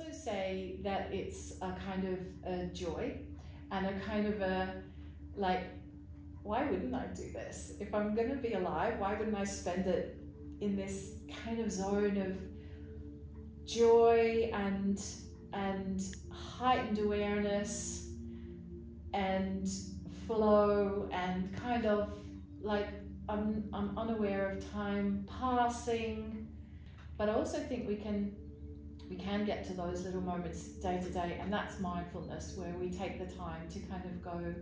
also say that it's a kind of a joy and a kind of a like, why wouldn't I do this? If I'm going to be alive, why wouldn't I spend it in this kind of zone of joy and and heightened awareness and flow and kind of like I'm, I'm unaware of time passing but I also think we can we can get to those little moments day to day and that's mindfulness where we take the time to kind of go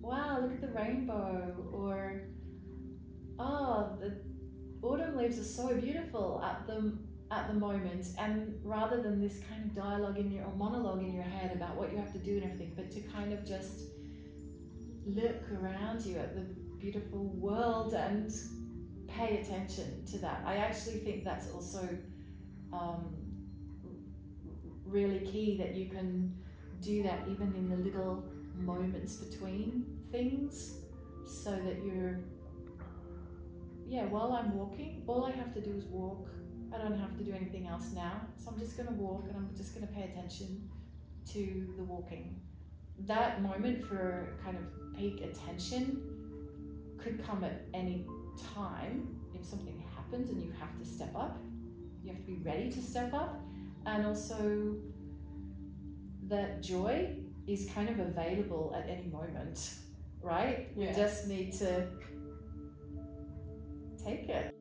wow look at the rainbow or oh the autumn leaves are so beautiful at the at the moment and rather than this kind of dialogue in your or monologue in your head about what you have to do and everything but to kind of just look around you at the beautiful world and pay attention to that. I actually think that's also um, really key that you can do that even in the little moments between things so that you're yeah while i'm walking all i have to do is walk I don't have to do anything else now. So I'm just going to walk and I'm just going to pay attention to the walking. That moment for kind of peak attention could come at any time if something happens and you have to step up. You have to be ready to step up. And also, that joy is kind of available at any moment, right? We Yeah. just need to take it.